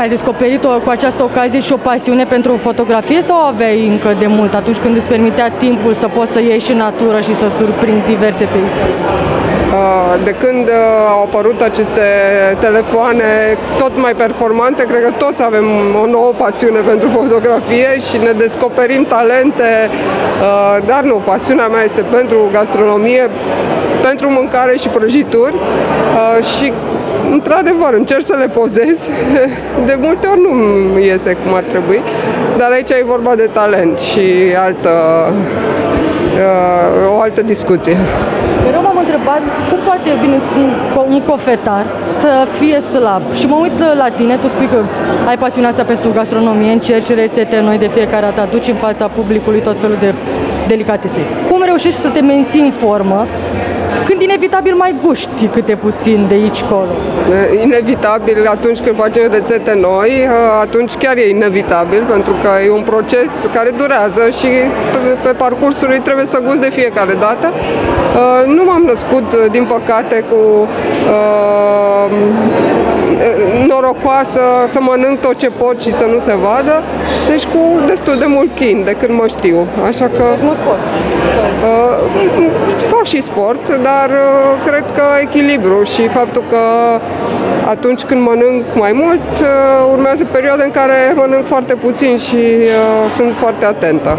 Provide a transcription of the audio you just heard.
Ai descoperit-o cu această ocazie și o pasiune pentru fotografie sau o aveai încă de mult atunci când îți permitea timpul să poți să ieși în natură și să surprinzi diverse peisaje? De când au apărut aceste telefoane tot mai performante, cred că toți avem o nouă pasiune pentru fotografie și ne descoperim talente, dar nu, pasiunea mea este pentru gastronomie, pentru mâncare și prăjituri și într-adevăr încerc să le pozez. De multe ori nu iese cum ar trebui, dar aici e vorba de talent și altă, o altă discuție. Mereu m-am întrebat cum poate bine un cofetar să fie slab. Și mă uit la tine, tu spui că ai pasiunea asta pentru gastronomie, încerci rețete noi de fiecare dată, aduci în fața publicului tot felul de delicatese. Cum reușești să te menții în formă când inevitabil mai guști câte puțin de aici colo. Inevitabil atunci când facem rețete noi, atunci chiar e inevitabil pentru că e un proces care durează și pe, pe parcursul lui trebuie să gust de fiecare dată. Nu m-am născut, din păcate, cu uh, norocoasă să mănânc tot ce pot și să nu se vadă, deci cu destul de mult chin de când mă știu. Așa că... Nu sport. Uh, fac și sport, dar uh, cred că echilibru și faptul că atunci când mănânc mai mult, uh, urmează perioade în care mănânc foarte puțin și uh, sunt foarte atentă.